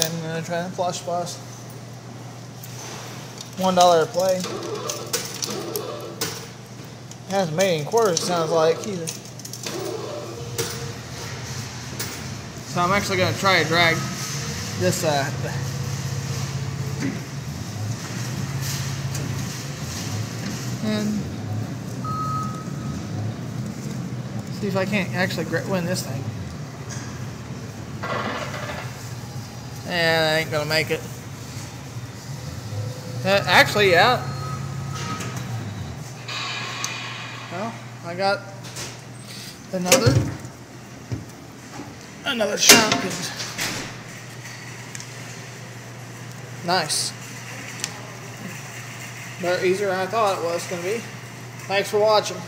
gonna try the plush bus. One dollar a play. Hasn't made in quarters, it sounds like, either. So I'm actually gonna try to drag this uh and see if I can't actually win this thing. And I ain't gonna make it. Uh, actually, yeah. Well, I got another another chunk. Nice. Better easier than I thought it was to be. Thanks for watching.